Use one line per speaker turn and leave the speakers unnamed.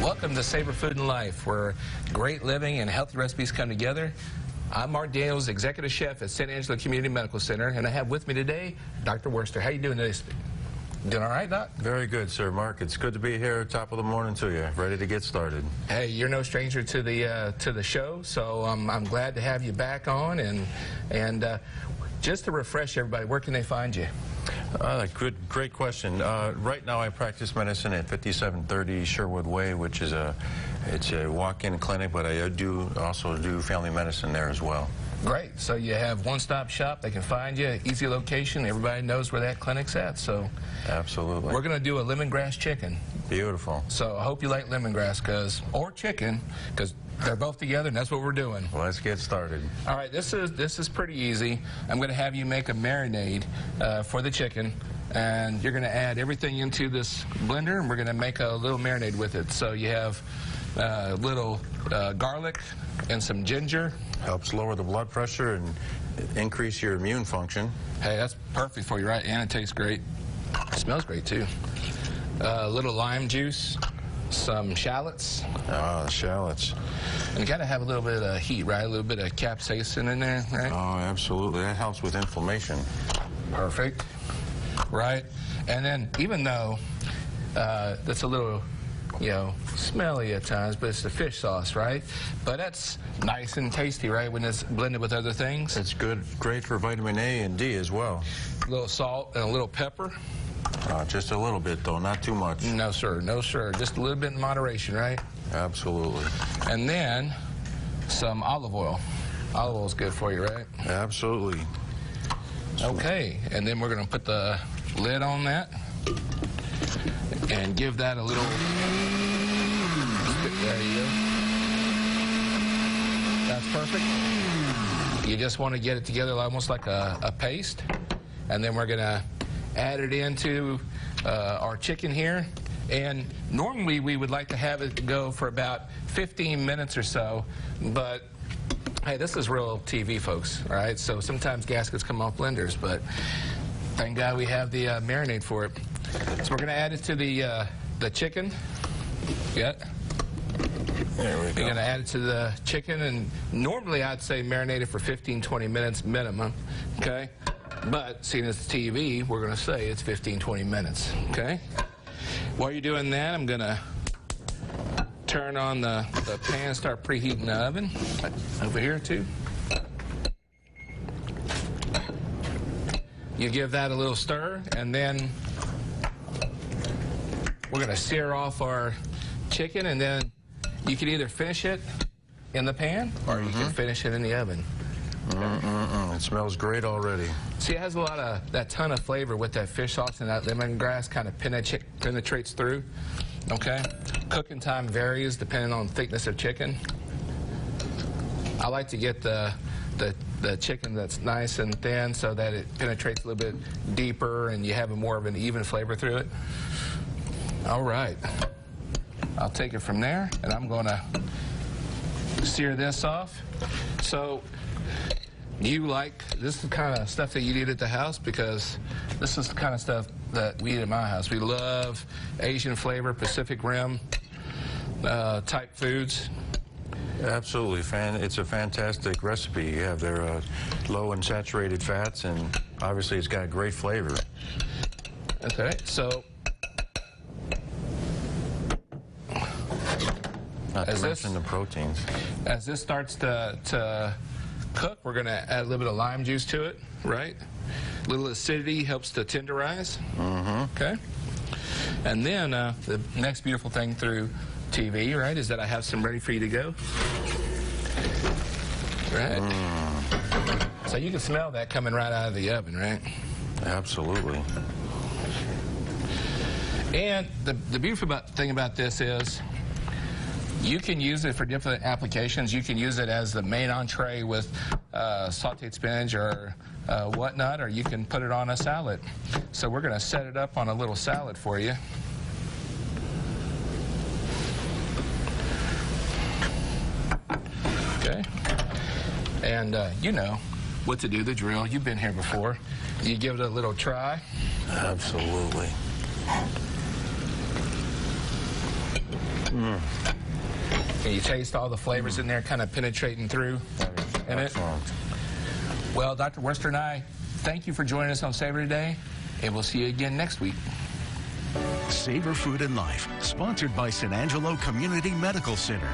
Welcome to Savor Food and Life, where great living and healthy recipes come together. I'm Mark Daniels, Executive Chef at San Angelo Community Medical Center, and I have with me today Dr. Worster. How you doing today? Doing all right, Doc?
Very good, sir. Mark, it's good to be here. Top of the morning to you. Ready to get started.
Hey, you're no stranger to the uh, to the show, so um, I'm glad to have you back on. And and uh, just to refresh everybody, where can they find you?
Uh, good, great question. Uh, right now, I practice medicine at 5730 Sherwood Way, which is a it's a walk-in clinic, but I do also do family medicine there as well.
Great. So you have one-stop shop. They can find you. Easy location. Everybody knows where that clinic's at. So
absolutely,
we're going to do a lemongrass chicken.
Beautiful.
So I hope you like lemongrass, cause or chicken, cause they're both together, and that's what we're doing.
Let's get started.
All right. This is this is pretty easy. I'm going to have you make a marinade uh, for the chicken. And you're going to add everything into this blender, and we're going to make a little marinade with it. So you have a uh, little uh, garlic and some ginger.
Helps lower the blood pressure and increase your immune function.
Hey, that's perfect for you, right? And it tastes great. It smells great, too. A uh, little lime juice, some shallots.
Ah, shallots.
And you got to have a little bit of heat, right? A little bit of capsaicin in there, right?
Oh, absolutely. That helps with inflammation.
Perfect. Right? And then, even though uh, that's a little you know, smelly at times, but it's the fish sauce, right? But that's nice and tasty, right, when it's blended with other things.
It's good, great for vitamin A and D as well.
A little salt and a little pepper.
Uh, just a little bit, though, not too much.
No, sir, no, sir. Just a little bit in moderation, right?
Absolutely.
And then some olive oil. Olive oil is good for you, right?
Absolutely.
Okay, and then we're going to put the lid on that and give that a little there you go. That's perfect. You just want to get it together almost like a, a paste. And then we're going to add it into uh, our chicken here. And normally we would like to have it go for about 15 minutes or so, but hey, this is real TV, folks, all right? So sometimes gaskets come off blenders, but thank God we have the uh, marinade for it. So we're going to add it to the, uh, the chicken. Yeah.
There we
go. You're going to add it to the chicken, and normally I'd say marinate it for 15, 20 minutes minimum, okay? But seeing it's TV, we're going to say it's 15, 20 minutes, okay? While you're doing that, I'm going to turn on the, the pan, start preheating the oven. Over here, too. You give that a little stir, and then we're going to sear off our chicken, and then you can either finish it in the pan or mm -hmm. you can mm-hmm. finish it in the oven.
Mm -mm it smells great already.
See, it has a lot of that ton of flavor with that fish sauce and that lemongrass kind of penetrates through. Okay? Cooking time varies depending on thickness of chicken. I like to get the the the chicken that's nice and thin so that it penetrates a little bit deeper and you have a more of an even flavor through it. All right. I'll take it from there, and I'm going to sear this off. So you like, this is the kind of stuff that you eat at the house because this is the kind of stuff that we eat at my house. We love Asian flavor, Pacific Rim uh, type foods.
Absolutely, fan. It's a fantastic recipe. You have their uh, low in saturated fats, and obviously it's got a great flavor.
Okay, so
Not as to mention this, the proteins.
As this starts to, to cook, we're going to add a little bit of lime juice to it, right? A little acidity helps to tenderize.
Mm -hmm.
Okay. And then uh, the next beautiful thing through TV, right, is that I have some ready for you to go. Right. Mm. So you can smell that coming right out of the oven, right?
Absolutely.
And the, the beautiful about, thing about this is you can use it for different applications. You can use it as the main entree with uh, sauteed spinach or uh, whatnot, or you can put it on a salad. So we're going to set it up on a little salad for you. Okay. And uh, you know what to do, the drill. You've been here before. You give it a little try.
Absolutely.
Can you taste all the flavors in there kind of penetrating through in it? Well, Dr. Worcester and I, thank you for joining us on Savor Today, and we'll see you again next week.
Savor Food and Life, sponsored by San Angelo Community Medical Center.